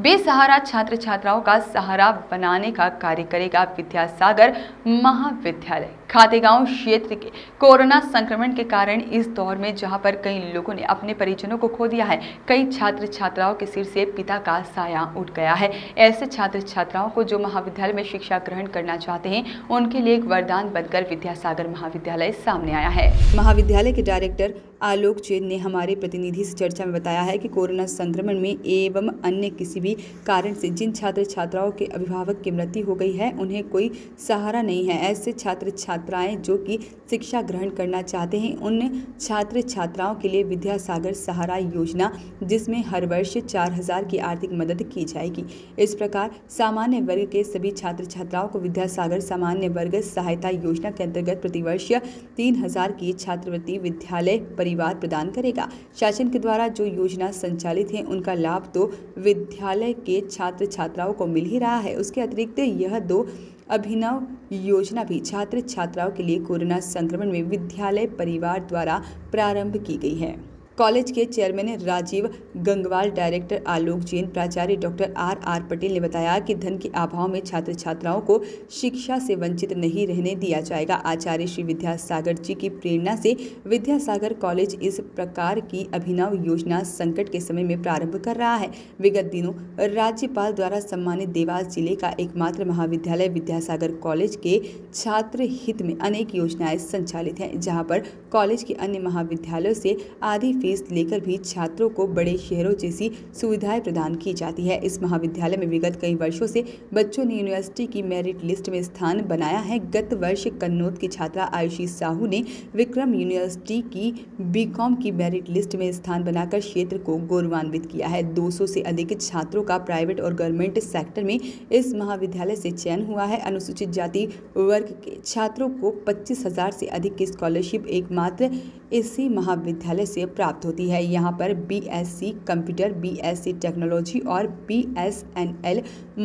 बेसहारा छात्र छात्राओं का सहारा बनाने का कार्य करेगा विद्यासागर महाविद्यालय। खातेगांव क्षेत्र के कोरोना संक्रमण के कारण इस दौर में जहाँ पर कई लोगों ने अपने परिजनों को खो दिया है, कई छात्र छात्राओं के सिर से पिता का साया उठ गया है। ऐसे छात्र छात्राओं को जो महाविद्यालय में शिक्षा ग्रहण करना चाहते हैं, उनके लिए एक वरदान बनकर विद्यासागर महाविद्यालय सामने आया है। महाविद्यालय के डायरेक्टर आलोक चेन ने हमारे प्रतिनिधि से चर्चा में बताया है कि कोरोना संक्रमण में एवं अन्य किसी भी कारण से जिन छात्र छात्राओं के अभिभावक की मृत्यु हो गई है, उन्हें कोई सहारा नहीं है। ऐसे छात्र छात्राएँ जो कि शिक्षा ग्रहण करना चाहते हैं, उन छात्र छात्राओं के लिए विद्यासागर सहारा योजना, जिसमें हर वर्ष चार हज़ार की आर्थिक मदद की जाएगी। इस प्रकार, सामान्य वर्ग के सभी छात्र छात्राओं को विद्यासागर सामान्य वर्ग सहायता योजना के अंतर्गत प्रतिवर्ष तीन हज़ार की छात्रवृत्ति विद्यालय परिवार प्रदान करेगा। शासन के द्वारा जो योजना संचालित है, उनका लाभ तो विद्यालय के छात्र छात्राओं को मिल ही रहा है। उसके अतिरिक्त, यह दो अभिनव योजना भी छात्र छात्राओं के लिए कोरोना संक्रमण में विद्यालय परिवार द्वारा प्रारंभ की गई है। कॉलेज के चेयरमैन राजीव गंगवाल, डायरेक्टर आलोक जैन, प्राचार्य डॉक्टर आर आर पटेल ने बताया कि धन के अभाव में छात्र छात्राओं को शिक्षा से वंचित नहीं रहने दिया जाएगा। आचार्य श्री विद्यासागर जी की प्रेरणा से विद्यासागर कॉलेज इस प्रकार की अभिनव योजना संकट के समय में प्रारंभ कर रहा है। विगत दिनों राज्यपाल द्वारा सम्मानित देवास ज़िले का एकमात्र महाविद्यालय विद्यासागर कॉलेज के छात्र हित में अनेक योजनाएँ संचालित हैं, जहाँ पर कॉलेज के अन्य महाविद्यालयों से आधी फ़ीस लेकर भी छात्रों को बड़े शहरों जैसी सुविधाएँ प्रदान की जाती है। इस महाविद्यालय में विगत कई वर्षों से बच्चों ने यूनिवर्सिटी की मेरिट लिस्ट में स्थान बनाया है। गत वर्ष कन्नौज की छात्रा आयुषी साहू ने विक्रम यूनिवर्सिटी की बीकॉम की मेरिट लिस्ट में स्थान बनाकर क्षेत्र को गौरवान्वित किया है। 200 से अधिक छात्रों का प्राइवेट और गवर्नमेंट सेक्टर में इस महाविद्यालय से चयन हुआ है। अनुसूचित जाति वर्ग के छात्रों को पच्चीस हज़ार से अधिक की स्कॉलरशिप एकमात्र इसी महाविद्यालय से प्राप्त होती है। यहाँ पर बीएससी कंप्यूटर बीएससी टेक्नोलॉजी और बीएसएनएल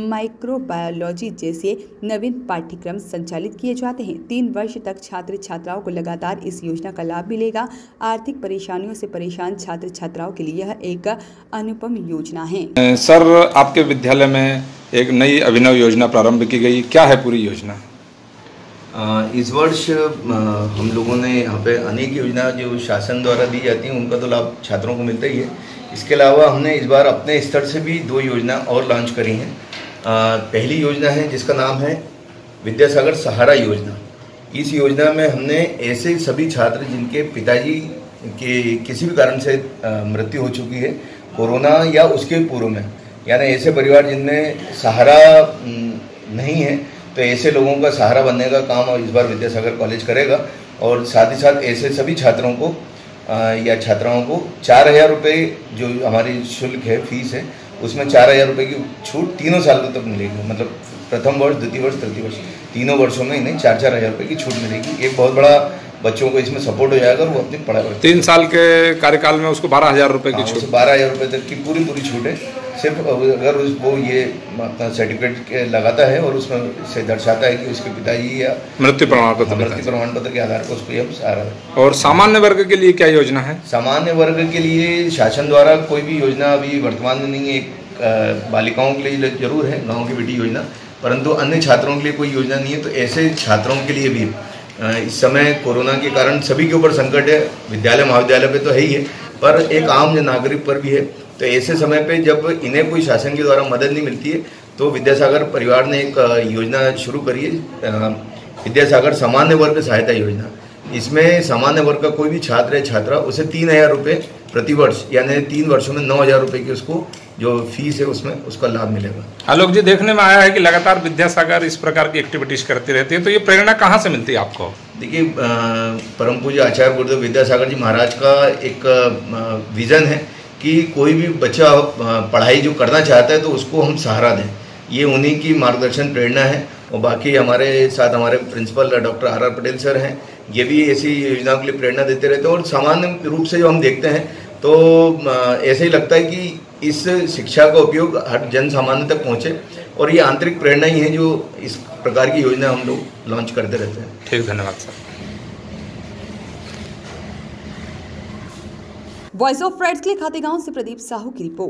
माइक्रोबायोलॉजी जैसे नवीन पाठ्यक्रम संचालित किए जाते हैं। तीन वर्ष तक छात्र छात्राओं को लगातार इस योजना का लाभ मिलेगा। आर्थिक परेशानियों से परेशान छात्र छात्राओं के लिए यह एक अनुपम योजना है। सर, आपके विद्यालय में एक नई अभिनव योजना प्रारंभ की गई। क्या है पूरी योजना? इस वर्ष हम लोगों ने यहाँ पे अनेक योजना जो शासन द्वारा दी जाती हैं, उनका तो लाभ छात्रों को मिलता ही है। इसके अलावा हमने इस बार अपने स्तर से भी दो योजना और लॉन्च करी हैं। पहली योजना है, जिसका नाम है विद्यासागर सहारा योजना। इस योजना में हमने ऐसे सभी छात्र जिनके पिताजी के किसी भी कारण से मृत्यु हो चुकी है, कोरोना या उसके पूर्व में, यानी ऐसे परिवार जिनमें सहारा नहीं है तो ऐसे लोगों का सहारा बनने का काम इस बार विद्यासागर कॉलेज करेगा और साथ ही साथ ऐसे सभी छात्रों को या छात्राओं को चार हज़ार रुपये जो हमारी शुल्क है फ़ीस है उसमें चार हज़ार रुपये की छूट तीनों सालों तक मिलेगी। मतलब प्रथम वर्ष द्वितीय वर्ष तृतीय वर्ष तीनों वर्षों में इन्हें चार चार हज़ार रुपये की छूट मिलेगी। एक बहुत बड़ा बच्चों को इसमें सपोर्ट हो जाएगा और वो अपनी पढ़ाई तीन साल के कार्यकाल में उसको बारह हज़ार रुपये की हाँ, छूट। बारह हज़ार रुपये तक की पूरी पूरी छूट है। सिर्फ़ अगर उस वो ये अपना सर्टिफिकेट लगाता है और उसमें से दर्शाता है कि उसके पिताजी या मृत्यु प्रमाण पत्र मृत्यु प्रमाण पत्र के आधार पर उसको हम सहारा और सामान्य वर्ग के लिए क्या योजना है? सामान्य वर्ग के लिए शासन द्वारा कोई भी योजना अभी वर्तमान में नहीं है एक बालिकाओं के लिए ज़रूर है गाँव की बेटी योजना परंतु अन्य छात्रों के लिए कोई योजना नहीं है तो ऐसे छात्रों के लिए भी इस समय कोरोना के कारण सभी के ऊपर संकट है विद्यालय महाविद्यालय पे तो है ही है पर एक आम नागरिक पर भी है तो ऐसे समय पे जब इन्हें कोई शासन के द्वारा मदद नहीं मिलती है तो विद्यासागर परिवार ने एक योजना शुरू करी है विद्यासागर सामान्य वर्ग सहायता योजना। इसमें सामान्य वर्ग का कोई भी छात्र है छात्रा उसे तीन हज़ार रुपये प्रतिवर्ष यानी तीन वर्षों में नौ हज़ार रुपये की उसको जो फ़ीस है उसमें उसका लाभ मिलेगा। आलोक जी देखने में आया है कि लगातार विद्यासागर इस प्रकार की एक्टिविटीज़ करती रहती है तो ये प्रेरणा कहाँ से मिलती है आपको? देखिए परम पूज्य आचार्य गुरुदेव विद्यासागर जी महाराज का एक विज़न है कि कोई भी बच्चा पढ़ाई जो करना चाहता है तो उसको हम सहारा दें। ये उन्हीं की मार्गदर्शन प्रेरणा है और बाकी हमारे साथ हमारे principal doctor R R Patel sir हैं, ये भी ऐसी योजनाओं के लिए प्रेरणा देते रहते हैं और सामान्य रूप से जो हम देखते हैं तो ऐसे ही लगता है कि इस शिक्षा का उपयोग हर जन सामान्य तक पहुँचे और ये आंतरिक प्रेरणा ही है जो इस प्रकार की योजना हम लोग लॉन्च करते रहते हैं। ठीक, धन्यवाद सर। वॉइस ऑफ़ फ्रेड्स के लिए खातेगांव से प्रदीप साहू की रिपोर्ट।